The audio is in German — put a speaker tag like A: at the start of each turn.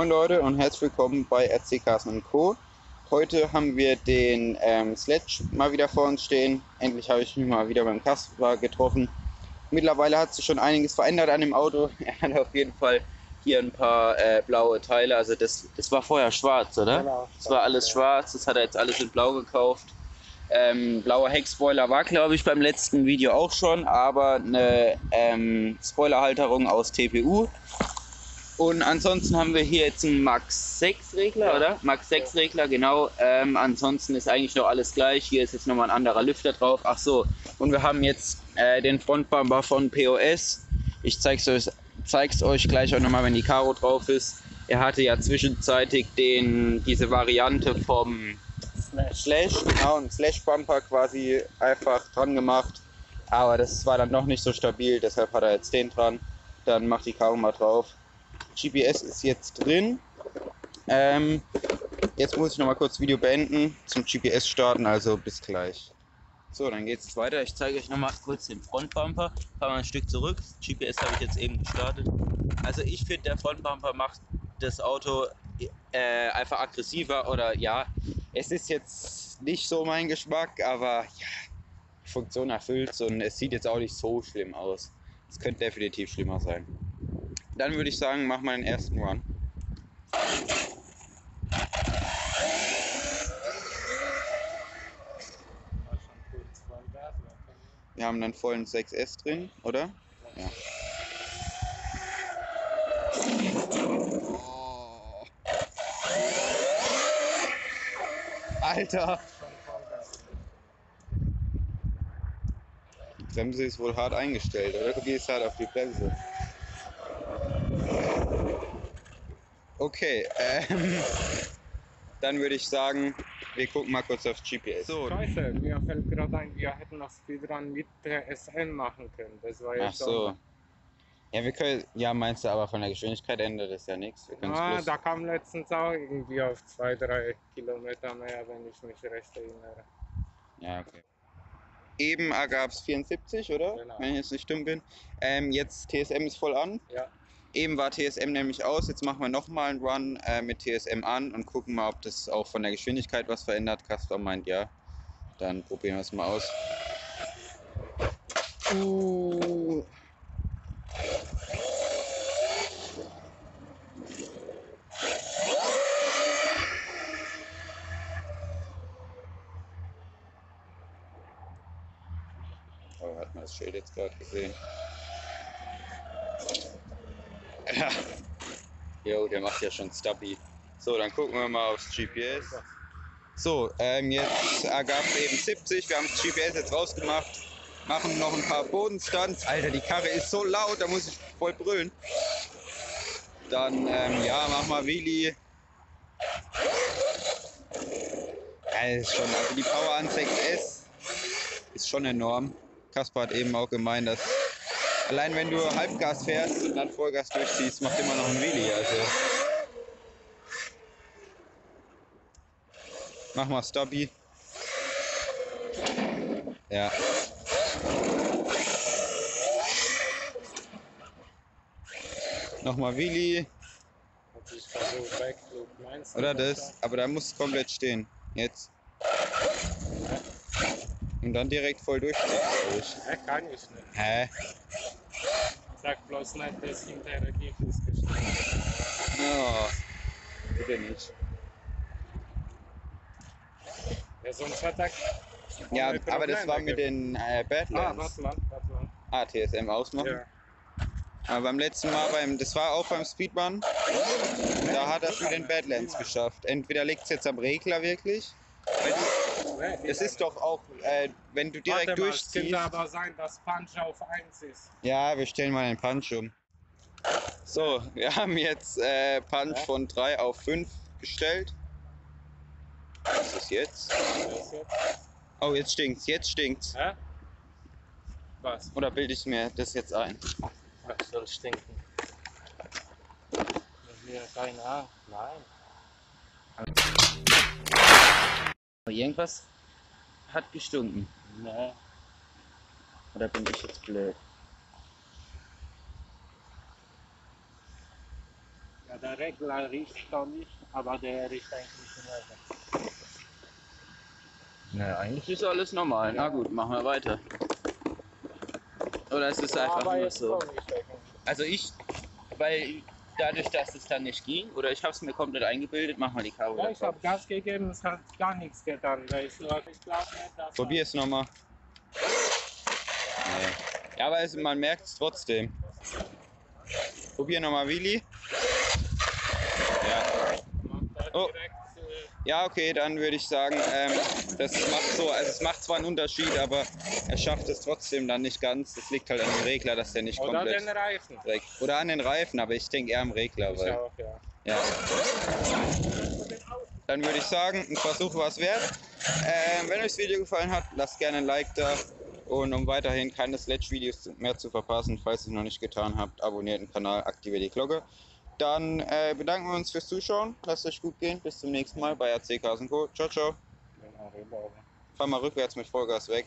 A: Moin Leute und herzlich willkommen bei RC Carsten Co. Heute haben wir den ähm, Sledge mal wieder vor uns stehen. Endlich habe ich mich mal wieder beim Kasper getroffen. Mittlerweile hat sich schon einiges verändert an dem Auto. Er hat auf jeden Fall hier ein paar äh, blaue Teile. Also das, das war vorher schwarz, oder?
B: Genau,
A: Das war alles schwarz. Das hat er jetzt alles in blau gekauft. Ähm, blauer Heckspoiler war, glaube ich, beim letzten Video auch schon, aber eine ähm, Spoilerhalterung aus TPU. Und ansonsten haben wir hier jetzt einen Max 6 Regler, oder? Max 6 Regler, genau. Ähm, ansonsten ist eigentlich noch alles gleich. Hier ist jetzt nochmal ein anderer Lüfter drauf. Ach so. Und wir haben jetzt äh, den Frontbumper von POS. Ich zeig's euch, zeig's euch gleich auch nochmal, wenn die Karo drauf ist. Er hatte ja zwischenzeitig den, diese Variante vom
B: Slash.
A: Slash, genau, einen Slash-Bumper quasi einfach dran gemacht. Aber das war dann noch nicht so stabil, deshalb hat er jetzt den dran. Dann macht die Karo mal drauf. GPS ist jetzt drin. Ähm, jetzt muss ich noch mal kurz Video beenden, zum GPS starten, also bis gleich. So, dann geht's jetzt weiter. Ich zeige euch noch mal kurz den Frontbumper. Fahren wir ein Stück zurück. GPS habe ich jetzt eben gestartet. Also ich finde, der Frontbumper macht das Auto äh, einfach aggressiver oder ja, es ist jetzt nicht so mein Geschmack, aber ja, Funktion erfüllt und es sieht jetzt auch nicht so schlimm aus. Es könnte definitiv schlimmer sein. Dann würde ich sagen, mach mal den ersten Run. Wir haben dann vollen 6S drin, oder? Ja. Oh. Alter! Bremse ist wohl hart eingestellt, oder? Du gehst hart auf die Bremse. Okay, ähm, dann würde ich sagen, wir gucken mal kurz aufs GPS. So,
B: Scheiße, mir fällt gerade ein, wir hätten noch Speedrun mit der SN machen können. Das war
A: ach
B: jetzt
A: so. Ja, wir können, ja, meinst du, aber von der Geschwindigkeit ändert das ja nichts.
B: Ah,
A: bloß,
B: da kam letztens auch irgendwie auf 2-3 Kilometer mehr, wenn ich mich recht erinnere.
A: ja, okay. Eben ergab es 74, oder?
B: Genau.
A: Wenn ich jetzt nicht dumm bin. Ähm, jetzt TSM ist voll an.
B: Ja.
A: Eben war TSM nämlich aus, jetzt machen wir nochmal einen Run äh, mit TSM an und gucken mal, ob das auch von der Geschwindigkeit was verändert. Kasper meint ja. Dann probieren wir es mal aus. Uh. Oh, hat man das Schild jetzt gerade gesehen? Ja. Jo, der macht ja schon Stubby. So, dann gucken wir mal aufs GPS. So, ähm, jetzt ergab es eben 70. Wir haben das GPS jetzt rausgemacht. Machen noch ein paar Bodenstands. Alter, die Karre ist so laut, da muss ich voll brüllen. Dann, ähm, ja, mach mal Wheelie. Ja, ist schon, also die Power an 6S ist schon enorm. Kaspar hat eben auch gemeint, dass allein wenn du Halbgas fährst und dann Vollgas durchziehst, macht immer noch ein Wheelie. Also mach mal Stubby. Ja. Nochmal Wheelie oder das, aber da muss es komplett stehen. Jetzt. Und dann direkt voll durchziehen.
B: Hä, kann ich nicht.
A: Hä?
B: Sag bloß nicht, dass hinter Ergebnis gestanden
A: Oh, bitte nicht.
B: Ja, sonst hat er.
A: Ja, aber das war mit den äh,
B: Ah,
A: Badlands.
B: warte mal, warte mal.
A: Ah, TSM ausmachen.
B: Ja.
A: Aber beim letzten Mal, beim, das war auch beim Speedrun, da hat er es mit den Badlands geschafft. Entweder liegt es jetzt am Regler wirklich. Weil du, es ist doch auch, äh, wenn du direkt
B: Warte mal, es
A: durchziehst.
B: könnte aber sein, dass Punch auf 1 ist.
A: Ja, wir stellen mal den Punch um. So, wir haben jetzt äh, Punch
B: Ja.
A: von 3 auf 5 gestellt. Was ist jetzt?
B: Das jetzt.
A: Oh, jetzt stinkt's, jetzt stinkt's.
B: Hä? Was?
A: Oder bilde ich mir das jetzt ein?
B: Was soll stinken? Hier keine Ahnung. Nein.
A: Irgendwas hat gestunken.
B: Nee.
A: Oder bin ich jetzt blöd?
B: Ja, der Regler riecht da nicht, aber der riecht eigentlich Ordnung.
A: Ne, eigentlich ist alles normal. Na gut, machen wir weiter. Oder ist es einfach
B: aber
A: nur so? Also ich, weil dadurch, dass es dann nicht ging, oder ich habe es mir komplett eingebildet, mach mal die Karo.
B: Ja, ich habe Gas gegeben, es hat gar nichts getan. Ich nicht, dass
A: Probier es nochmal. Nee. Ja, aber es, man merkt es trotzdem. Probier nochmal, Willi. Ja.
B: da
A: Oh.
B: Direkt
A: ja, okay, dann würde ich sagen, ähm, das macht so, also es macht zwar einen Unterschied, aber er schafft es trotzdem dann nicht ganz. Das liegt halt an dem Regler, dass der nicht
B: oder
A: komplett
B: den Reifen.
A: weg. Oder an den Reifen, aber ich denke eher am Regler,
B: Ich
A: weil.
B: auch, ja.
A: Ja. Dann würde ich sagen, ein Versuch war es wert. Ähm, wenn euch das Video gefallen hat, lasst gerne ein Like da. Und um weiterhin keine Sledge-Videos mehr zu verpassen, falls ihr es noch nicht getan habt, abonniert den Kanal, aktiviert die Glocke. Dann äh, bedanken wir uns fürs Zuschauen. Lasst euch gut gehen. Bis zum nächsten Mal bei RC Cars Co. Ciao, ciao.
B: Genau.
A: Fahr mal rückwärts mit Vollgas weg.